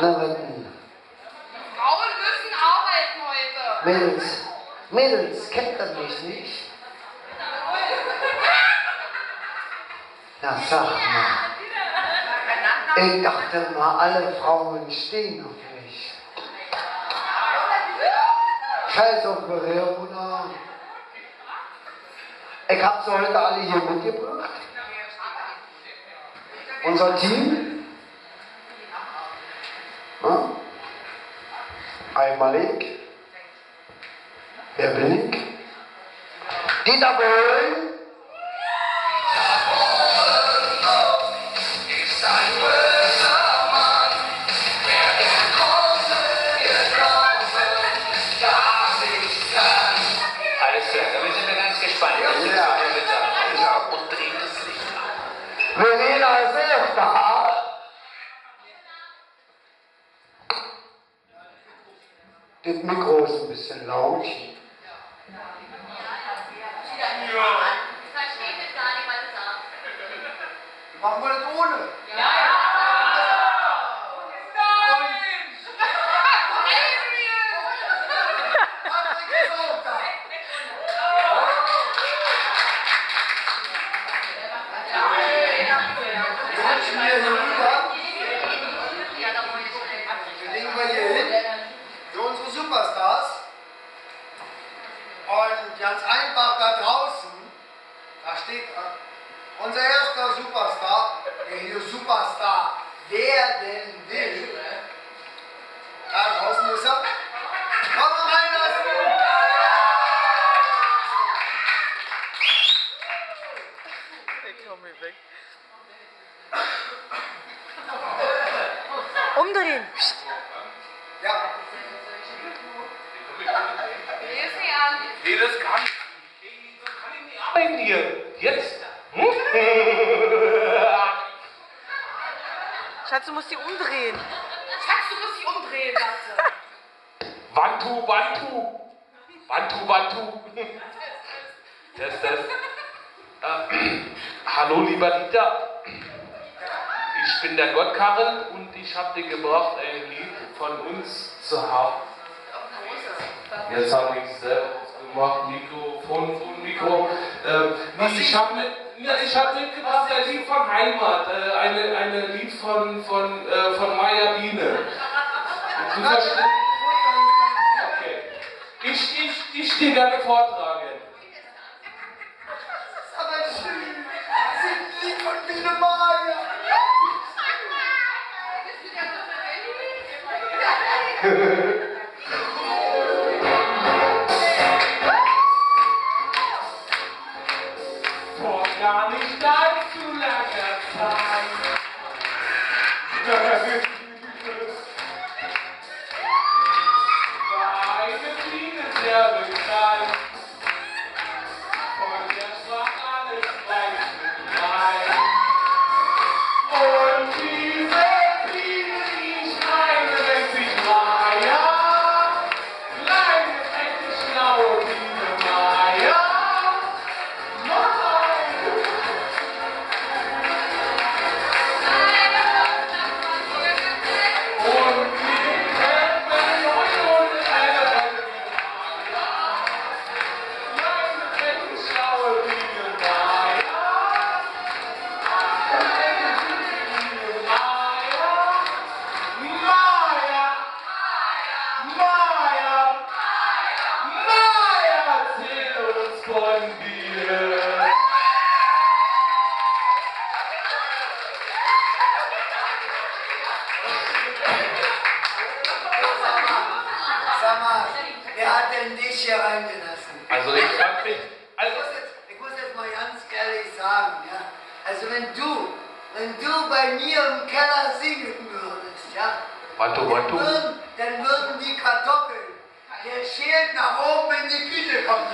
Na, wetten. Frauen müssen arbeiten heute. Mädels, Mädels, kennt ihr mich nicht? Na, sag mal. Ich dachte mal, alle Frauen stehen auf mich. Scheiß auf Corona. Ich hab sie heute alle hier mitgebracht. Unser Team. Ja? Einmal ich. Wer bin ich? Dieter Bohlen. Alles klar, damit sind wir ganz gespannt. Das ist Ja. eine Mitteilung. Ja, und drehen das Licht an. Verena ist auch da. Das Mikro ist ein bisschen laut. Sagst. Machen wir das ohne? legen wir hier hin für unsere Superstars. Und ganz einfach da draußen, da steht äh, unser erster Superstar, der hier Superstar werden will. Da draußen ist er. Komm mal reinlassen! Umdrehen. Ja, Lesen Sie an. Nee, das kann ich nicht. Das kann ich nicht arbeiten hier. Jetzt. Hm? Schatz, du musst die umdrehen. Schatz, du musst dich umdrehen, sagte. Bantu, Bantu. Bantu, Bantu. Das, das. Äh, hallo, lieber Dieter. Ich bin der Gottkarren und ich habe dir gebracht ein Lied von uns zu haben. Jetzt habe ich es selber gemacht, Mikrofon und Mikro. Ähm, nee, ich habe mit, ja, ich hab mitgebracht ein Lied von Heimat, äh, eine, eine Lied von, von, äh, von Maya Biene. Und du verstehst? Okay. Ich, ich, ich dir gerne vortragen. aber schön. Das ist ein Lied von Biene Maya. wenn du, wenn du bei mir im Keller singen würdest, ja, Wanto, dann wanto. würden, dann würden die Kartoffeln geschält nach oben in die Küche kommen.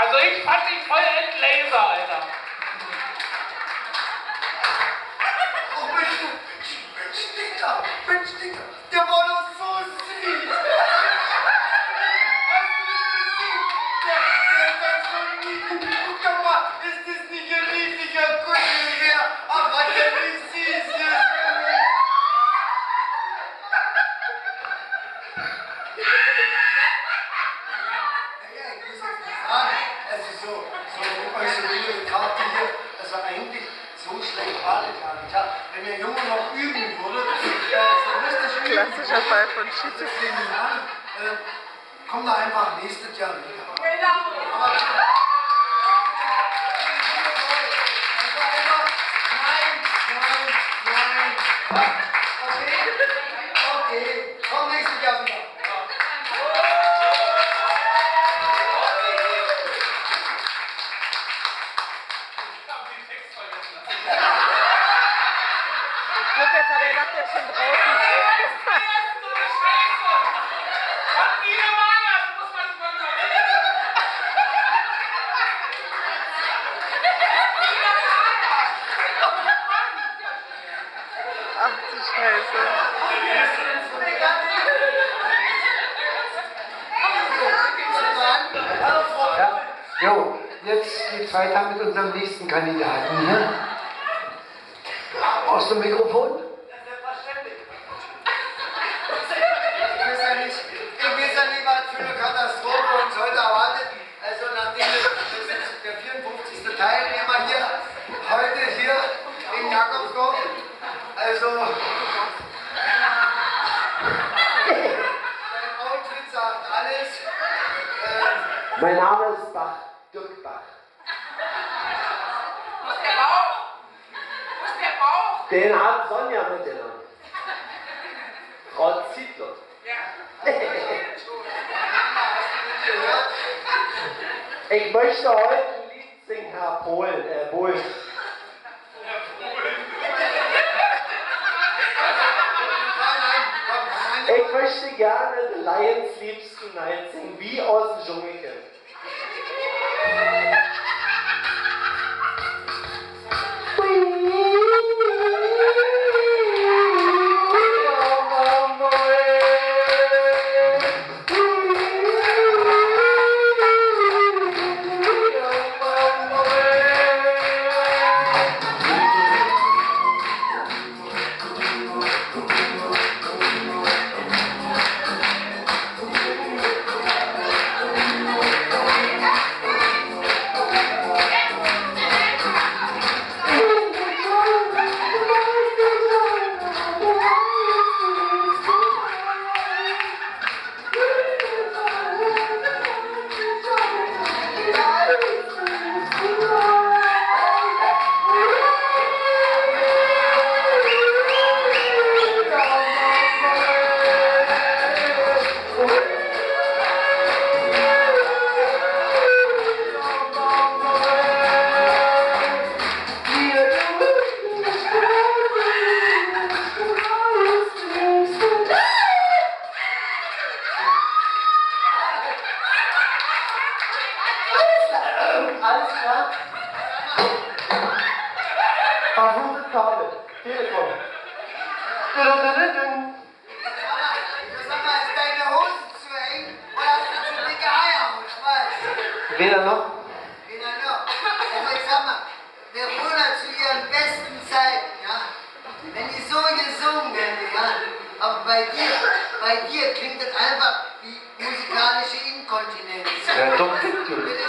Also ich fand dich voll entlaser, Alter. Oh Mensch, Mensch, Dicker, Mensch, Dicker, der war doch so süß. Hast du nicht gesehen? Der, der ist doch so niedlich. Guck doch mal, ist das nicht ein niedlicher Kuschelbär? Ach, was der nicht süß ist. üben würde. Äh, so richtig üben Klassischer ist Schizophrenie. genial. Äh, komm da einfach nächstes Jahr wieder. Genau. Aber, Also einfach, nein, nein, nein. Okay? Okay. Komm nächstes Jahr wieder. Ich glaube, jetzt hat er gedacht, der ist schon draußen. so eine Scheiße! Was die Meier, das muss man nicht mal überlegen. Ach du Scheiße. Hallo Frau. Ja. Jo, jetzt geht's weiter mit unserem nächsten Kandidaten hier. Aus dem Mikrofon? Ich weiß ja nicht, ich weiß ja nicht, was für eine Katastrophe uns heute erwartet. Also nachdem das, das ist der 54. Teilnehmer hier, heute hier in Jakobsdorf. Also, sein Outfit sagt alles. Äh, Mein Name ist Bach, Dirk Bach. Wo ist der Bauch? Wo ist der Bauch? Den hat Sonja mitgenommen. Frau Zietlow. Ich möchte heute ein Lied singen, Herr Polen, äh, nein, Ich möchte gerne The Lion Sleeps Tonight singen, wie aus dem Dschungelcamp. Eier oder was? Weder noch. Weder noch. Also ich sag mal, der Brüder zu ihren besten Zeiten, ja, wenn die so gesungen hätte, ja, aber bei dir, bei dir klingt das einfach wie musikalische Inkontinenz. Ja, doch, natürlich.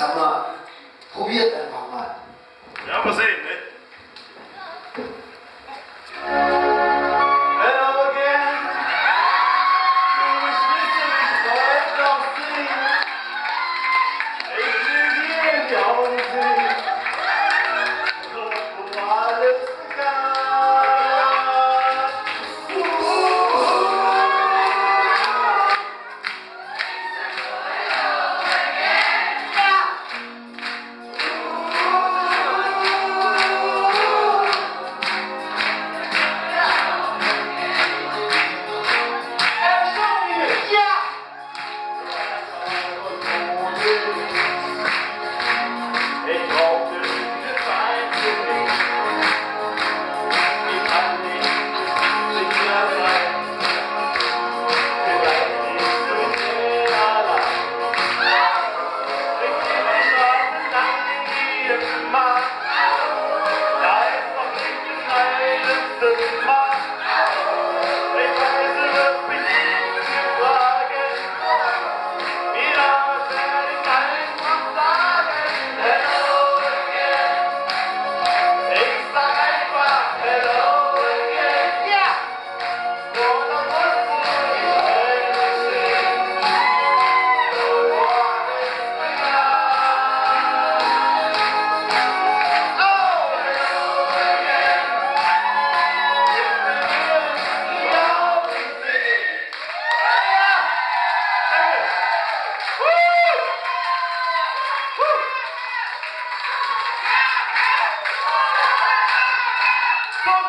sag mal, probiert einfach mal. Ja, mal sehen.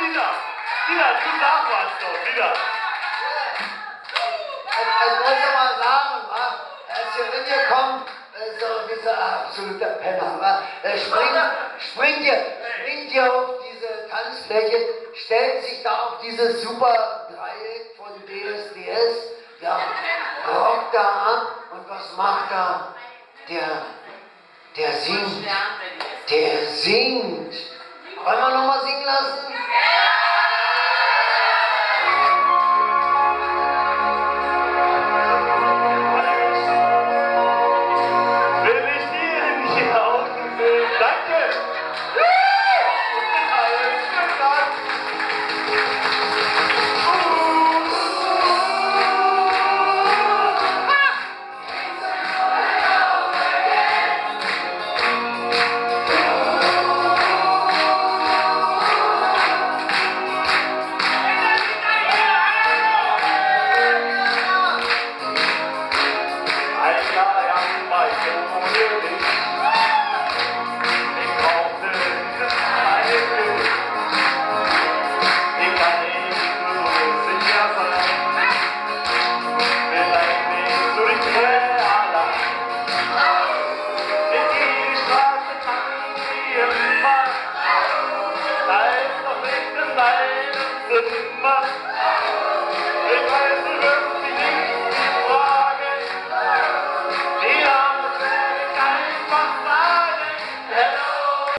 wieder. Wieder, gut nachwarten dort, wieder. Ich muss mal sagen, als wir reingekommen, so ein absoluter Penner. Wa? Er springt, springt, hier, springt hier auf diese Tanzfläche, stellt sich da auf dieses super Dreieck von DSDS, ja, rockt da an und was macht er? Der, der singt, der singt. Palma nomás Inglas.